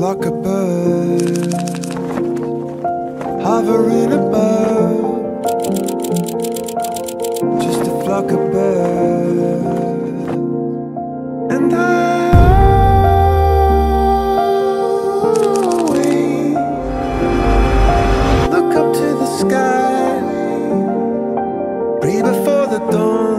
flock of birds hovering above. Just a flock of birds, and I. Always look up to the sky, breathe before the dawn.